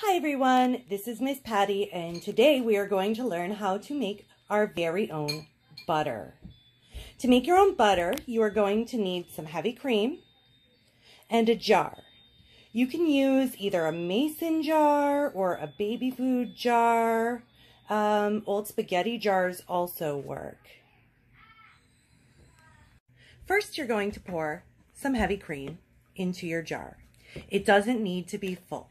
Hi everyone, this is Miss Patti and today we are going to learn how to make our very own butter. To make your own butter, you are going to need some heavy cream and a jar. You can use either a mason jar or a baby food jar. Um, old spaghetti jars also work. First, you're going to pour some heavy cream into your jar. It doesn't need to be full.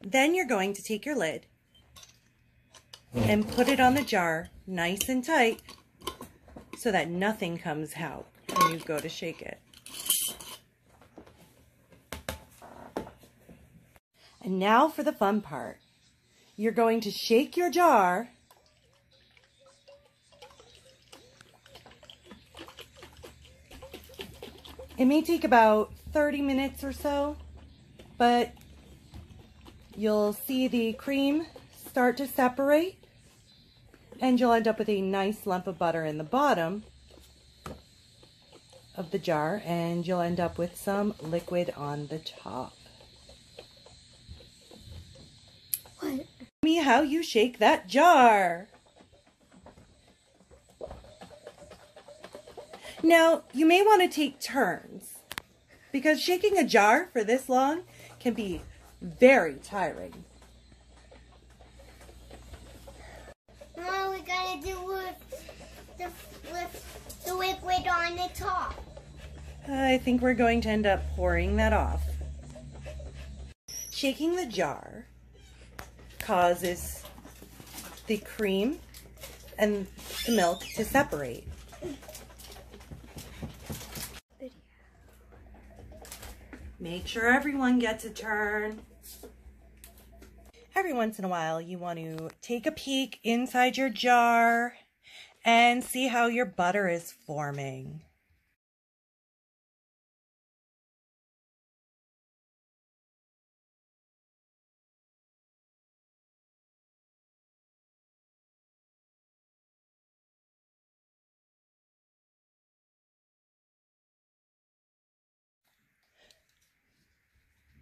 Then you're going to take your lid and put it on the jar nice and tight so that nothing comes out when you go to shake it. And now for the fun part. You're going to shake your jar It may take about 30 minutes or so, but You'll see the cream start to separate and you'll end up with a nice lump of butter in the bottom of the jar and you'll end up with some liquid on the top. What? me how you shake that jar. Now, you may want to take turns because shaking a jar for this long can be very tiring. What are we to do with the, with the liquid on the top? I think we're going to end up pouring that off. Shaking the jar causes the cream and the milk to separate. Make sure everyone gets a turn. Every once in a while, you want to take a peek inside your jar and see how your butter is forming.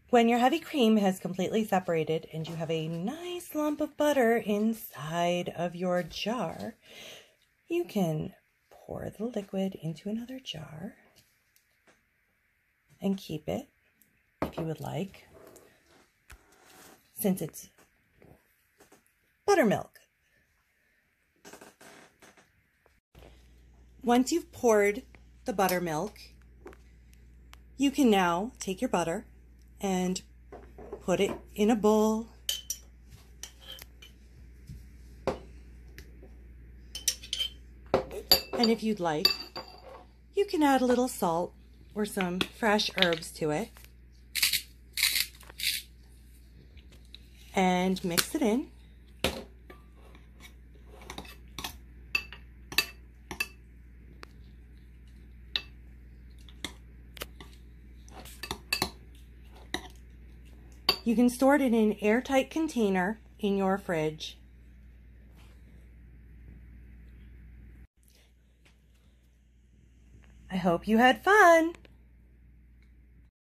When your heavy cream has completely separated and you have a nice lump of butter inside of your jar, you can pour the liquid into another jar and keep it if you would like, since it's buttermilk. Once you've poured the buttermilk, you can now take your butter and put it in a bowl. And if you'd like, you can add a little salt or some fresh herbs to it. And mix it in. You can store it in an airtight container in your fridge. I hope you had fun.